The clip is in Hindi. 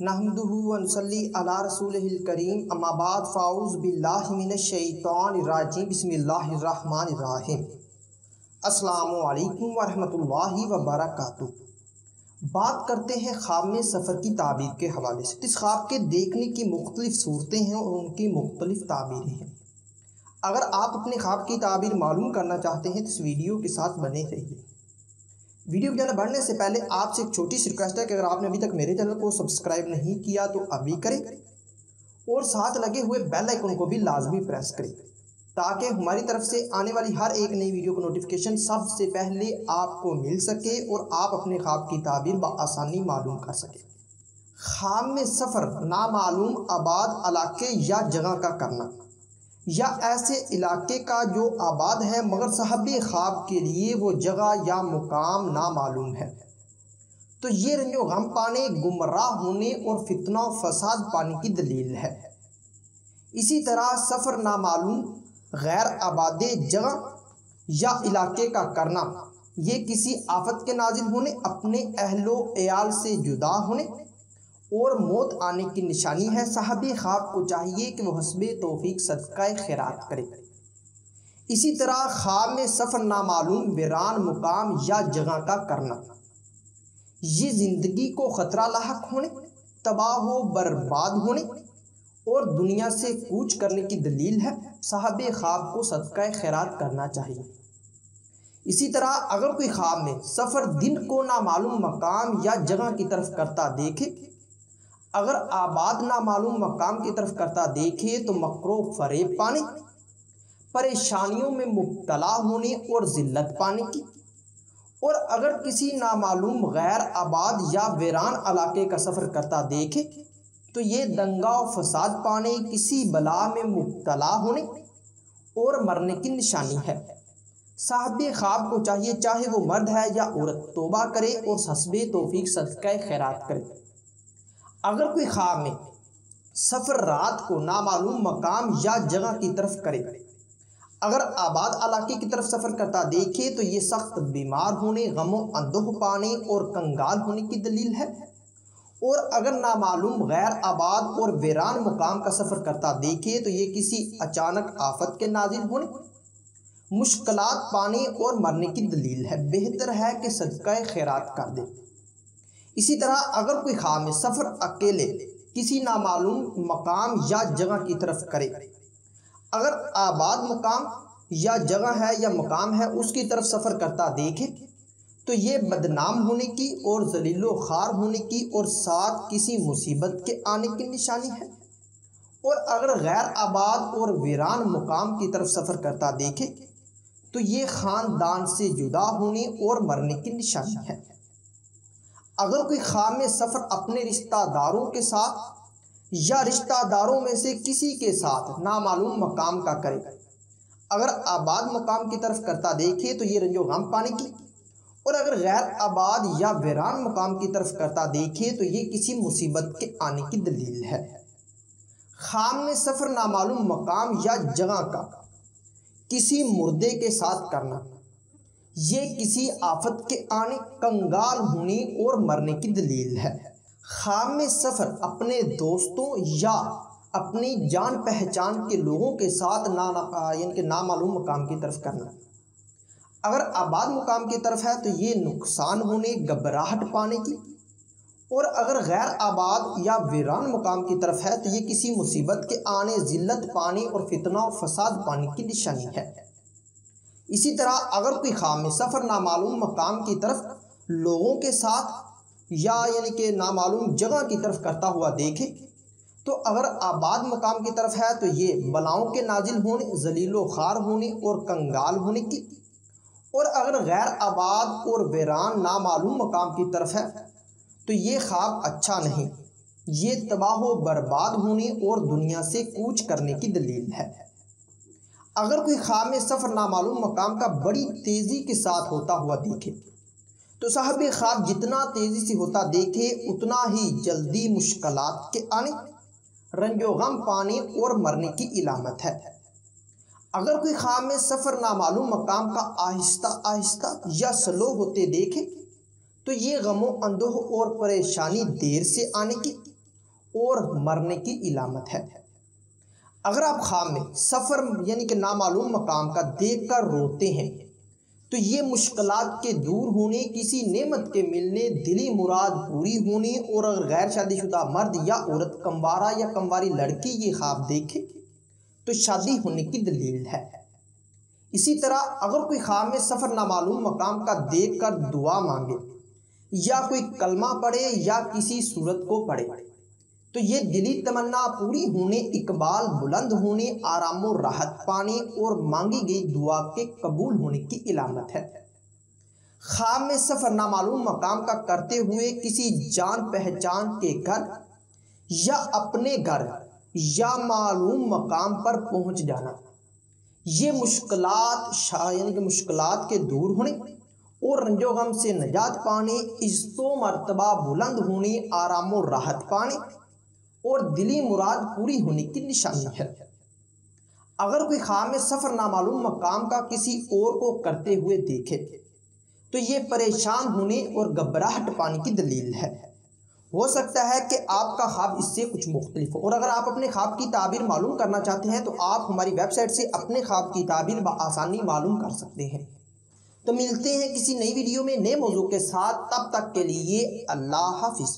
नहमदूसली अला रसूल करीम। अम्माबाद फ़ाउज़ बिल्लाशैतानराजीम बसमीम अल्लाम वरहमतुल्लाहि वबरकातुहू। बात करते हैं ख्वाब में सफ़र की ताबीर के हवाले से। इस ख्वाब के देखने की मुख्तलिफ़ सूरतें हैं और उनकी मुख्तलिफ़ ताबीरें हैं। अगर आप अपने ख्वाब की ताबीर मालूम करना चाहते हैं तो इस वीडियो के साथ बने रहिए। वीडियो की जानब बढ़ने से पहले आपसे एक छोटी सी रिक्वेस्ट है कि अगर आपने अभी तक मेरे चैनल को सब्सक्राइब नहीं किया तो अभी करें। और साथ लगे हुए बेल आइकन को भी लाजमी प्रेस करें, ताकि हमारी तरफ़ से आने वाली हर एक नई वीडियो का नोटिफिकेशन सबसे पहले आपको मिल सके और आप अपने ख्वाब की ताबीर बसानी मालूम कर सकें। ख्वाब में सफ़र नामालूम आबाद इलाके या जगह का करना। या ऐसे इलाके का जो आबाद है, मगर साहब ख्वाब के लिए वो जगह या मुकाम नामालूम है। तो ये रंजो गम पाने, गुमराह होने और फितना फसाद पाने की दलील है। इसी तरह सफ़र नामालूम, गैर आबाद जगह या इलाके का करना, ये किसी आफत के नाजिल होने, अपने अहलो एयाल से जुदा होने और मौत आने की निशानी है। साहबी ख्वाब को चाहिए कि वह हसब तोफ़ी सदका खैरात करे। इसी तरह ख्वाब में सफ़र नामालूम वीरान मुकाम या जगह का करना। ये ज़िंदगी को ख़तरा लाक होने, तबाह हो, बर्बाद होने और दुनिया से कूच करने की दलील है। साहब ख्वाब को सदका खैरात करना चाहिए। इसी तरह अगर कोई ख्वाब में सफ़र दिन को नामालूम मकाम या जगह की तरफ़ करता देखे अगर आबाद ना मालूम मकाम की तरफ़ करता देखे तो मकरो फरेब पाने परेशानियों में मुबतला होने और ज़िल्लत पाने की। और अगर किसी नामालूम गैर आबाद या वीरान इलाके का सफ़र करता देखे तो ये दंगा और फसाद पाने किसी बला में मुबतला होने और मरने की निशानी है। साहब ख्वाब को चाहिए चाहे वो मर्द है या औरत, तोबा करे और हसब तोफ़ी सदक़ खैरात करे। अगर कोई ख्वाब में सफ़र रात को नामालूम मकाम या जगह की तरफ़ करे, अगर आबाद इलाके की तरफ़ सफ़र करता देखे तो ये सख्त बीमार होने, गमो अंदोह पाने और कंगाल होने की दलील है। और अगर नामालूम गैर आबाद और वीरान मुकाम का सफ़र करता देखे तो ये किसी अचानक आफत के नाजिल होने मुश्किल पाने और मरने की दलील है। बेहतर है कि सदका खैरात कर दे। इसी तरह अगर कोई खाम सफ़र अकेले किसी नामालूम मकाम या जगह की तरफ़ करे, अगर आबाद मकाम या जगह है या मकाम है उसकी तरफ़ सफ़र करता देखे तो ये बदनाम होने की और जलीलो खार होने की और साथ किसी मुसीबत के आने की निशानी है। और अगर गैर आबाद और वीरान मुकाम की तरफ़ सफ़र करता देखे तो ये ख़ानदान से जुदा होने और मरने की निशानी है। अगर कोई खाम सफ़र अपने रिश्तेदारों के साथ या रिश्तेदारों में से किसी के साथ नामालूम मकाम का करे, अगर आबाद मकाम की तरफ़ करता देखे तो ये रंजो गम पाने की। और अगर गैर आबाद या वीरान मकाम की तरफ़ करता देखे तो ये किसी मुसीबत के आने की दलील है। खाम में सफ़र नामालूम मकाम या जगह का किसी मुर्दे के साथ करना ये किसी आफत के आने, कंगाल होने और मरने की दलील है। खाम सफ़र अपने दोस्तों या अपनी जान पहचान के लोगों के साथ ना यानी कि नामालूम मकाम की तरफ़ करना। अगर आबाद मुकाम की तरफ़ है तो ये नुकसान होने, घबराहट पाने की। और अगर गैर आबाद या वीरान मुकाम की तरफ़ है तो ये किसी मुसीबत के आने, ज़िल्लत पाने और फितना फसाद पाने की निशानी है। इसी तरह अगर कोई खाम सफ़र नामालूम मकाम की तरफ़ लोगों के साथ या यानी कि नामालूम जगह की तरफ़ करता हुआ देखे तो अगर आबाद मकाम की तरफ़ है तो ये बलाओं के नाजिल होने, जलीलो खार होने और कंगाल होने की। और अगर गैर आबाद और वीरान नामालूम मकाम की तरफ़ है तो ये ख्वाब अच्छा नहीं। ये तबाह बर्बाद होने और दुनिया से कूच करने की दलील है। अगर कोई ख्वाब में सफ़र नामालूम मकाम का बड़ी तेज़ी के साथ होता हुआ देखे तो साहब ख्वाब जितना तेज़ी से होता देखे, उतना ही जल्दी मुश्किल के आने, रंजो गम पाने और मरने की इलामत है। अगर कोई ख्वाब में सफ़र नामालूम मकाम का आहिस्ता आहिस्ता या स्लो होते देखे तो ये गमो अंदोह और परेशानी देर से आने की और मरने की इलामत है। अगर आप ख्वाब में, सफ़र यानी कि नामालूम मकाम का देख कर रोते हैं तो ये मुश्किल के दूर होने, किसी नेमत के मिलने, दिली मुराद पूरी होने और अगर गैर शादीशुदा मर्द या औरत कमवारा या कमवारी लड़की ये ख्वाब देखे तो शादी होने की दलील है। इसी तरह अगर कोई ख्वाब में, सफ़र नामालूम मकाम का देख कर दुआ मांगे, या कोई कलमा पढ़े या किसी सूरत को पढ़े तो ये दिली तमन्ना पूरी होने, इकबाल बुलंद होने, आराम राहत पाने और मांगी गई दुआ के कबूल होने की इलामत है। ख्वाब में सफ़र नामालूम मकाम का करते हुए किसी जान पहचान के घर या अपने घर या मालूम मकाम पर पहुँच जाना। ये मुश्किल यानी कि मुश्किलात के दूर होने और रंजो गम से नजात पाने इज्जतो मरतबा बुलंद होने, आराम और राहत पाने और दिली मुराद पूरी होने की निशानी है। अगर कोई खाम सफ़र नामालूम मकाम का किसी और को करते हुए देखे तो ये परेशान होने और घबराहट पाने की दलील है। हो सकता है कि आपका ख्वाब इससे कुछ मुख्तलिफ़ हो। और अगर आप अपने ख्वाब की ताबीर मालूम करना चाहते हैं तो आप हमारी वेबसाइट से अपने ख्वाब की ताबीर आसानी मालूम कर सकते हैं। तो मिलते हैं किसी नई वीडियो में नए मौजू के साथ। तब तक के लिए अल्लाह हाफिज़।